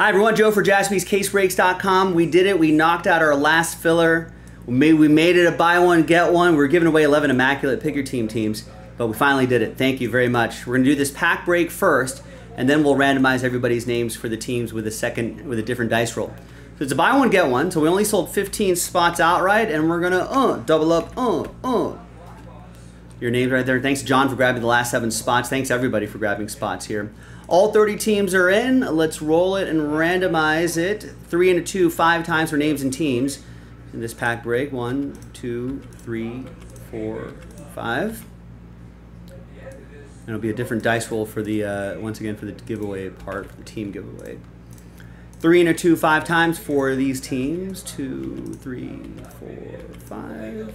Hi everyone, Joe for jaspyscasebreaks.com. We did it. We knocked out our last filler. We made, we made it a buy one, get one. We are giving away 11 immaculate pick your team teams, but we finally did it. Thank you very much. We're going to do this pack break first, and then we'll randomize everybody's names for the teams with a second with a different dice roll. So it's a buy one, get one. So we only sold 15 spots outright, and we're going to uh, double up, uh, uh. Your name's right there. Thanks, John, for grabbing the last seven spots. Thanks, everybody, for grabbing spots here. All 30 teams are in. Let's roll it and randomize it. Three and a two, five times for names and teams in this pack break. One, two, three, four, five. And it'll be a different dice roll for the, uh, once again, for the giveaway part, the team giveaway. Three and a two, five times for these teams. Two, three, four, five.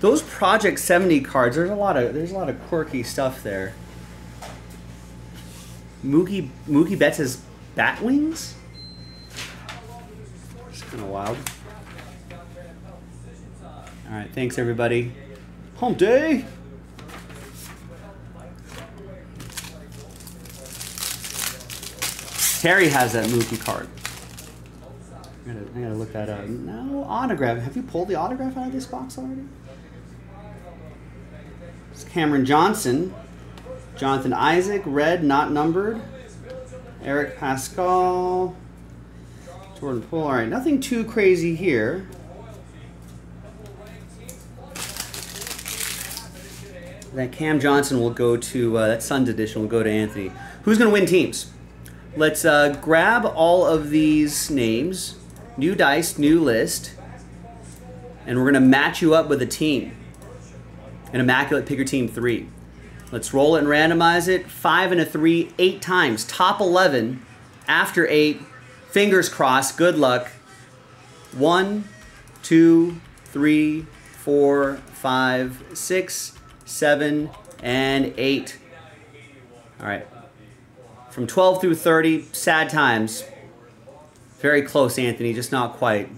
Those Project 70 cards, there's a lot of there's a lot of quirky stuff there. Mookie Mookie Betts has bat wings? It's kind of wild. All right, thanks everybody. Home day. Terry has that Mookie card. I gotta, I gotta look that up. No autograph. Have you pulled the autograph out of this box already? It's Cameron Johnson. Jonathan Isaac, red, not numbered. Eric Paschall. Jordan Poole. All right, nothing too crazy here. That Cam Johnson will go to, uh, that Suns edition will go to Anthony. Who's going to win teams? Let's uh, grab all of these names. New dice, new list. And we're going to match you up with a team an Immaculate Picker Team 3. Let's roll it and randomize it. Five and a three, eight times. Top 11 after eight. Fingers crossed. Good luck. One, two, three, four, five, six, seven, and eight. All right. From 12 through 30, sad times. Very close, Anthony, just not quite.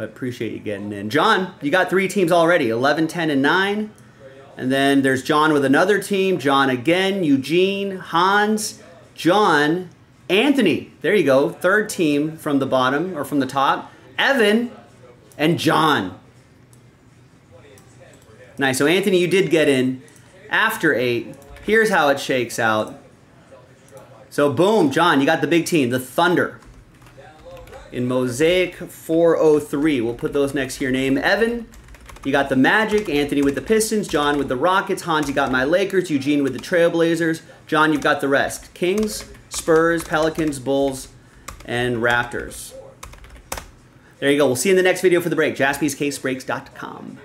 But appreciate you getting in. John, you got three teams already 11, 10, and 9. And then there's John with another team. John again, Eugene, Hans, John, Anthony. There you go. Third team from the bottom or from the top. Evan and John. Nice. So, Anthony, you did get in after eight. Here's how it shakes out. So, boom, John, you got the big team, the Thunder in Mosaic 403. We'll put those next to your name. Evan, you got the Magic. Anthony with the Pistons. John with the Rockets. Hans, you got my Lakers. Eugene with the Trailblazers. John, you've got the rest. Kings, Spurs, Pelicans, Bulls, and Raptors. There you go. We'll see you in the next video for the break. JaspysCaseBreaks.com.